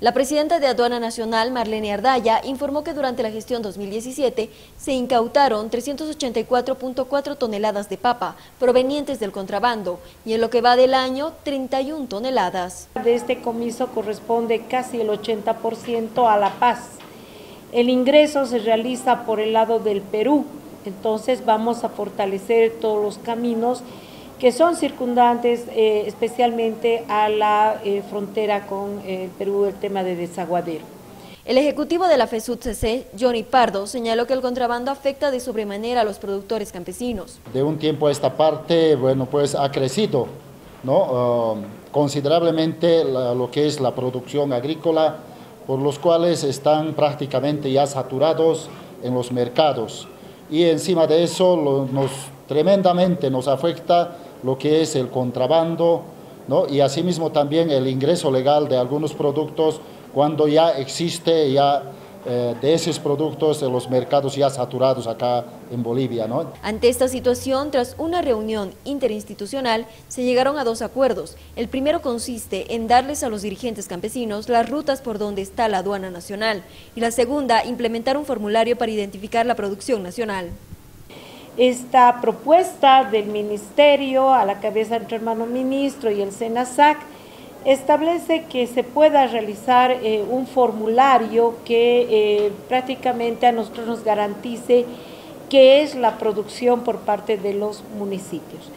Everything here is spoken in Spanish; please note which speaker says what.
Speaker 1: La presidenta de Aduana Nacional, Marlene Ardaya, informó que durante la gestión 2017 se incautaron 384.4 toneladas de papa provenientes del contrabando y en lo que va del año 31 toneladas.
Speaker 2: De este comiso corresponde casi el 80% a La Paz. El ingreso se realiza por el lado del Perú, entonces vamos a fortalecer todos los caminos que son circundantes eh, especialmente a la eh, frontera con el Perú, el tema de desaguadero.
Speaker 1: El ejecutivo de la FESUD-CC, Johnny Pardo, señaló que el contrabando afecta de sobremanera a los productores campesinos.
Speaker 3: De un tiempo a esta parte, bueno, pues ha crecido ¿no? Um, considerablemente lo que es la producción agrícola, por los cuales están prácticamente ya saturados en los mercados. Y encima de eso nos, tremendamente nos afecta lo que es el contrabando, ¿no? y asimismo también el ingreso legal de algunos productos cuando ya existe ya eh, de esos productos en los mercados ya saturados acá en Bolivia. ¿no?
Speaker 1: Ante esta situación, tras una reunión interinstitucional, se llegaron a dos acuerdos. El primero consiste en darles a los dirigentes campesinos las rutas por donde está la aduana nacional y la segunda, implementar un formulario para identificar la producción nacional
Speaker 2: esta propuesta del ministerio a la cabeza nuestro hermano ministro y el SENASAC establece que se pueda realizar eh, un formulario que eh, prácticamente a nosotros nos garantice qué es la producción por parte de los municipios.